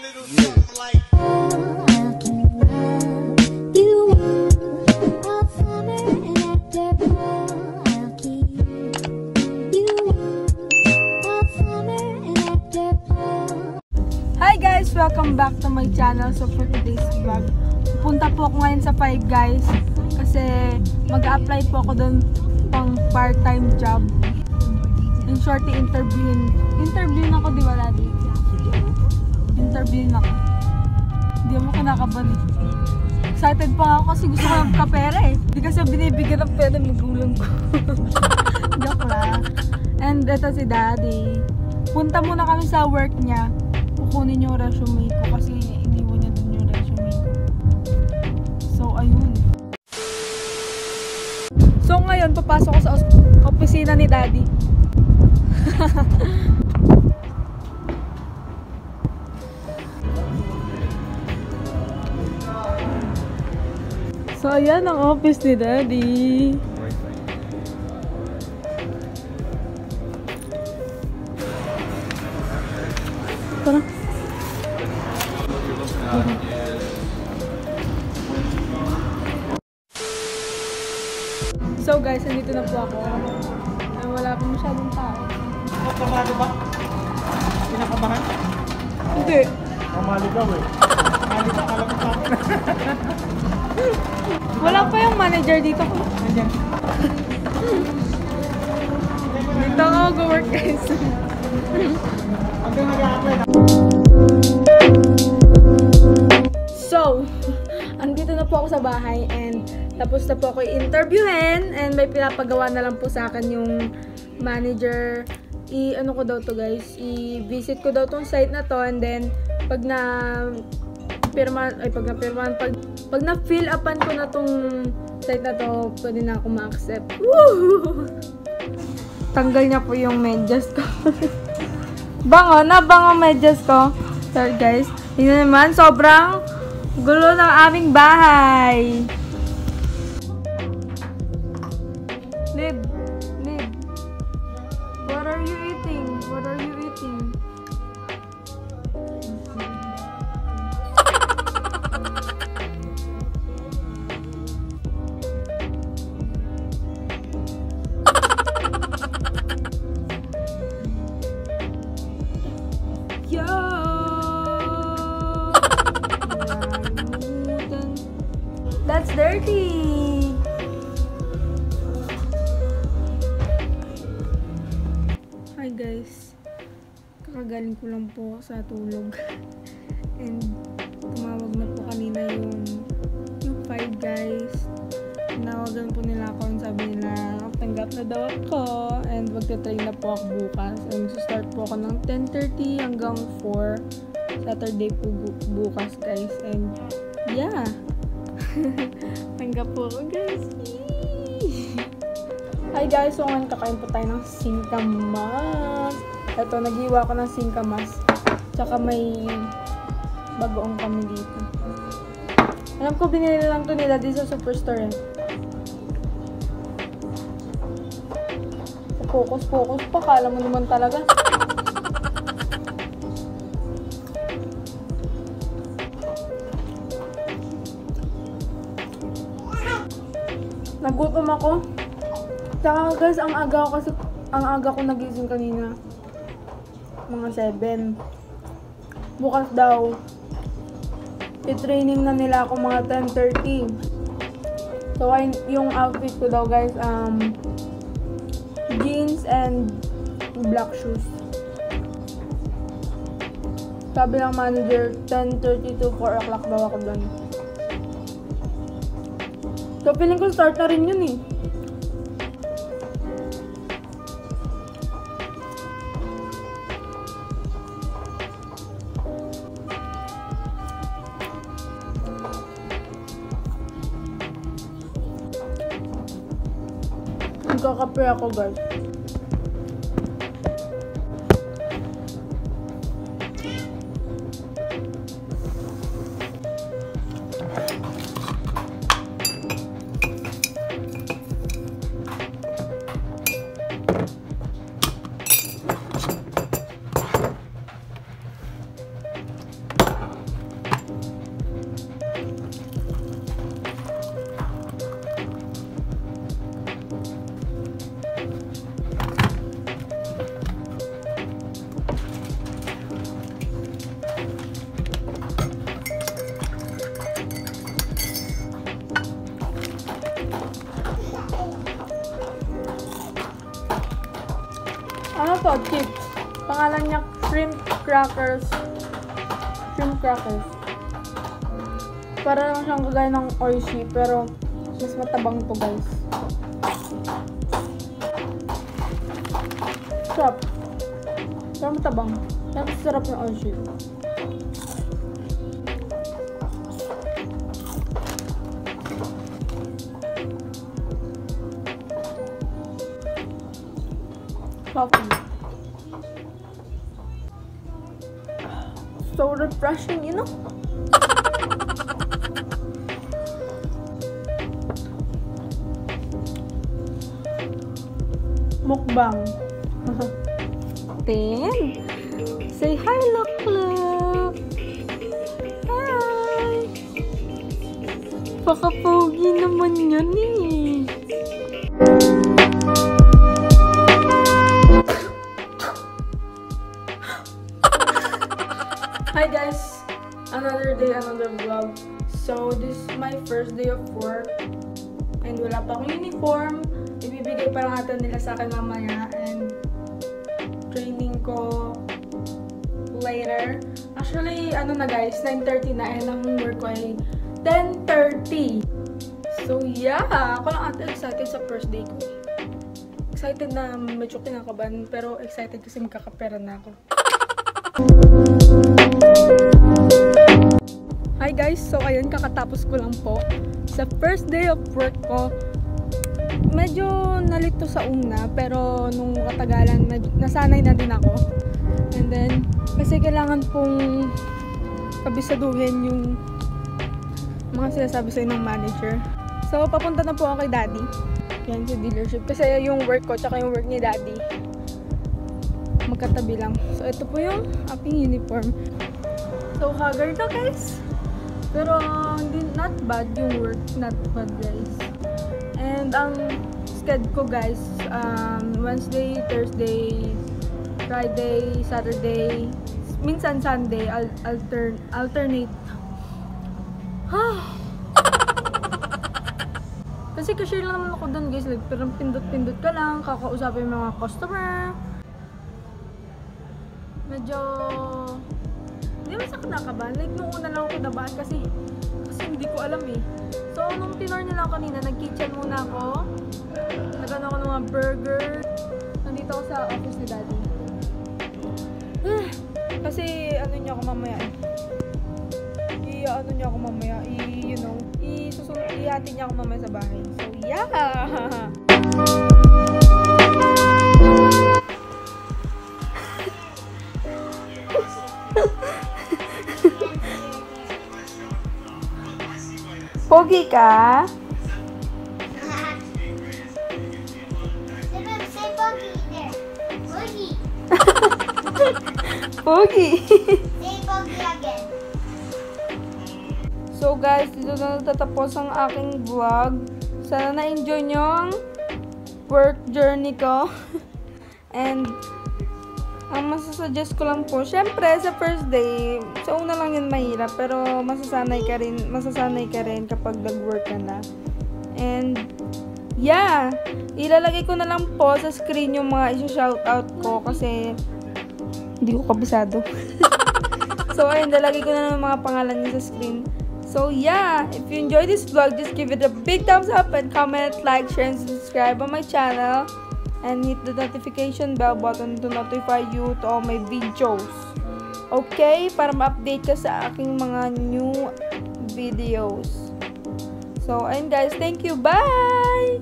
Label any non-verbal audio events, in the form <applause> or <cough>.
Hi guys! Welcome back to my channel. So for today's vlog, pupunta po ako ngayon sa Five Guys kasi mag-apply po ako doon pang part-time job. In short, interviewin. Interviewin ako, di ba, Daddy? Interviewin ako. Hindi mo kinakaban eh. Excited pa ako kasi gusto ko ng kapera eh. Hindi kasi binibigyan ng pera ng magulang ko. <laughs> Joke lang. And ito si Daddy. Punta muna kami sa work niya. Kukunin yung resume ko kasi iniwan niya dun yung resume ko. So, ayun. So, ngayon, papasok ko sa opisina ni Daddy. <laughs> so, ayan ang office ni Daddy. Tara. So guys, nandito na po ako. Ay, wala pa masyadong tao. Kabado ba? Pinakabahan? Hindi. Mamaligaw eh. Wala pa yung manager dito. Nandiyan. Dito ako go-work guys. So, andito na po ako sa bahay and tapos na po ako i-interviewin and may pinapagawa na lang po sa akin yung manager. I ano ko daw to guys, i-visit ko daw tong site na to and then pag na pirma ay pag na pirmahan pag pag na fill upan ko na tong site na to, pwede na ako ma-accept. Woo! Tanggal niya po yung medyas ko. <laughs> bango, na bango medyas ko. Sorry guys. Tingnan naman, sobrang gulo ng aming bahay. Lib, Lib. What are you eating? What are you eating? That's dirty! Hi guys. Kakagaling ko lang po sa tulog. <laughs> And tumawag na po kanina yung yung five guys. Nawagan po nila ako and sabi nila tanggap na daw ako and magte-train na po ako bukas. And start po ako ng 10.30 hanggang 4 Saturday po bu- bukas guys. And yeah. <laughs> tanggap po ako guys. Hi guys, so ngayon kakain po tayo ng singkamas. Ito, naghiwa ko ng singkamas. Tsaka may bagoong kami dito. Alam ko, binili lang to nila dito sa superstore eh. Focus, focus pa. Kala mo naman talaga. Nagutom ako. Tsaka guys, ang aga ko kasi, ang aga ko nagising kanina. Mga 7. Bukas daw, i-training na nila ako mga 10.30. So, yung outfit ko daw guys, um, jeans and black shoes. Sabi ng manager, 10.30 to 4 o'clock daw ako doon. So, feeling ko start na rin yun eh. Nagkakape ako guys. Crackers. Shrimp crackers. Para lang siyang kagaya ng oishi, pero mas matabang to guys. Sarap. Pero matabang. Pero sarap ng oishi. Coffee. So refreshing, you know? Mukbang. Ten. Say hi, look, look. Hi. Pakapogi naman yan eh. So, this is my first day of work. And wala pa akong uniform. Ibibigay pa lang ata nila sa akin mamaya. And training ko later. Actually, ano na guys, 9.30 na. And ang work ko ay 10.30. So, yeah! Ako lang ata excited sa first day ko. Excited na medyo kinakabahan. Pero excited kasi magkakapera na ako. <laughs> So ayun, kakatapos ko lang po. Sa first day of work ko, medyo nalito sa una, pero nung katagalan, medyo, nasanay na din ako. And then, kasi kailangan pong kabisaduhin yung mga sinasabi sa'yo ng manager. So, papunta na po ako kay daddy. Yan, sa dealership. Kasi yung work ko, tsaka yung work ni daddy, magkatabi lang. So, ito po yung aking uniform. So, haggard na guys. Pero, hindi, not bad yung work. Not bad guys. And, ang sked ko guys, um, Wednesday, Thursday, Friday, Saturday, minsan Sunday, al alter alternate. <sighs> Kasi cashier lang naman ako doon guys. Like, pero pindot-pindot ka lang, kakausapin mga customer. Medyo... Hindi mo sa kinakabahan. Like, nung una lang ako kinabahan kasi kasi hindi ko alam eh. So, nung tinor nila ako kanina, nag-kitchen muna ako. Nagano ako ng mga burger. Nandito ako sa office ni daddy. kasi ano niya ako mamaya eh. I, ano niya ako mamaya, i, you know, i, susunod, ihati niya ako mamaya sa bahay. So, yeah! <laughs> Pogi ka? <laughs> Pogi! So guys, dito na natatapos ang aking vlog. Sana na-enjoy nyo ang work journey ko. <laughs> And ang masasuggest ko lang po, syempre sa first day, sa una lang yun mahirap, pero masasanay ka rin, masasanay ka rin kapag nag-work ka na. And yeah, ilalagay ko na lang po sa screen yung mga isa-shoutout ko kasi hindi ko kabisado. <laughs> so ayun, lalagay ko na lang yung mga pangalan niya sa screen. So yeah, if you enjoyed this vlog, just give it a big thumbs up and comment, like, share, and subscribe on my channel. And hit the notification bell button to notify you to all my videos. Okay? Para ma-update ka sa aking mga new videos. So, ayun guys. Thank you. Bye!